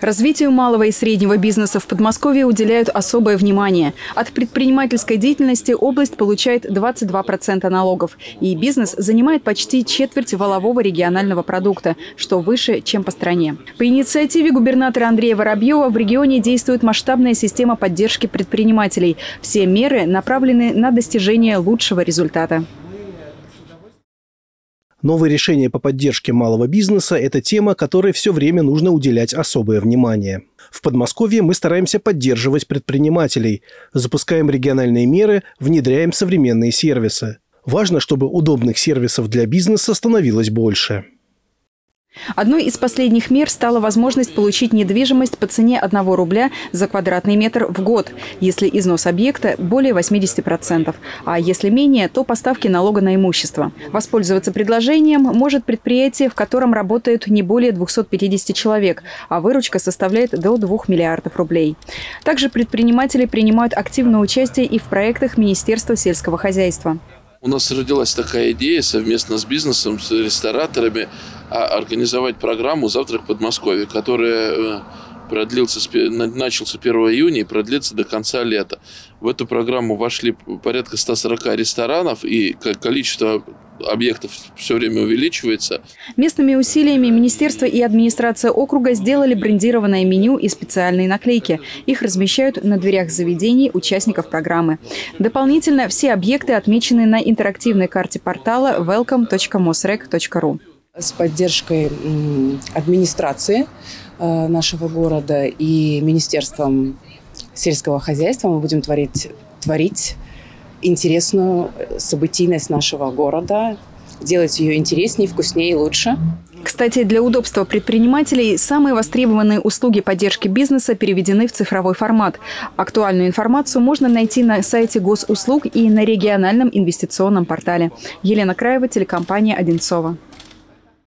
Развитию малого и среднего бизнеса в Подмосковье уделяют особое внимание. От предпринимательской деятельности область получает 22% налогов. И бизнес занимает почти четверть валового регионального продукта, что выше, чем по стране. По инициативе губернатора Андрея Воробьева в регионе действует масштабная система поддержки предпринимателей. Все меры направлены на достижение лучшего результата. Новые решения по поддержке малого бизнеса – это тема, которой все время нужно уделять особое внимание. В Подмосковье мы стараемся поддерживать предпринимателей, запускаем региональные меры, внедряем современные сервисы. Важно, чтобы удобных сервисов для бизнеса становилось больше. Одной из последних мер стала возможность получить недвижимость по цене 1 рубля за квадратный метр в год, если износ объекта более 80%, а если менее, то поставки налога на имущество. Воспользоваться предложением может предприятие, в котором работают не более 250 человек, а выручка составляет до 2 миллиардов рублей. Также предприниматели принимают активное участие и в проектах Министерства сельского хозяйства. У нас родилась такая идея совместно с бизнесом, с рестораторами а, организовать программу «Завтрак в Подмосковье», которая э, продлился, начался 1 июня и продлится до конца лета. В эту программу вошли порядка 140 ресторанов, и количество объектов все время увеличивается. Местными усилиями министерство и администрация округа сделали брендированное меню и специальные наклейки. Их размещают на дверях заведений участников программы. Дополнительно все объекты отмечены на интерактивной карте портала welcome.mosrec.ru. С поддержкой администрации э, нашего города и Министерством сельского хозяйства мы будем творить, творить интересную событийность нашего города, делать ее интереснее, вкуснее и лучше. Кстати, для удобства предпринимателей самые востребованные услуги поддержки бизнеса переведены в цифровой формат. Актуальную информацию можно найти на сайте госуслуг и на региональном инвестиционном портале. Елена Краева, телекомпания «Одинцова».